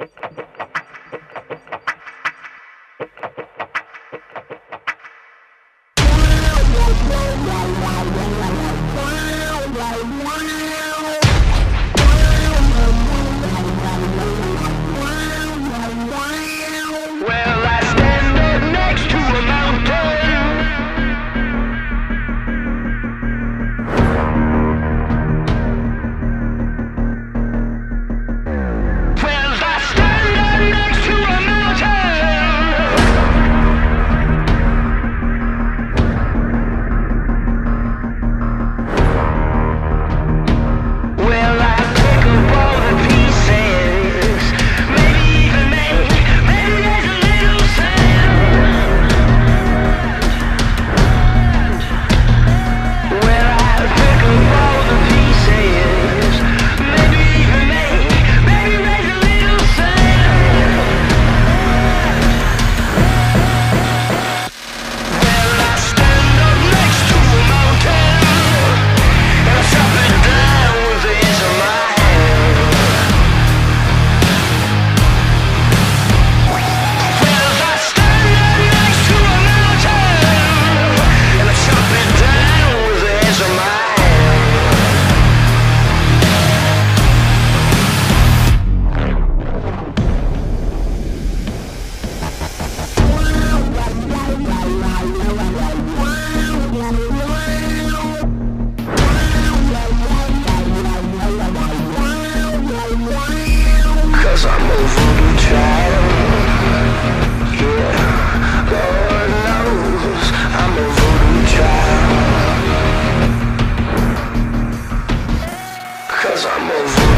you. Cause I'm a voodoo child. Yeah, knows I'm a voodoo child. Cause I'm a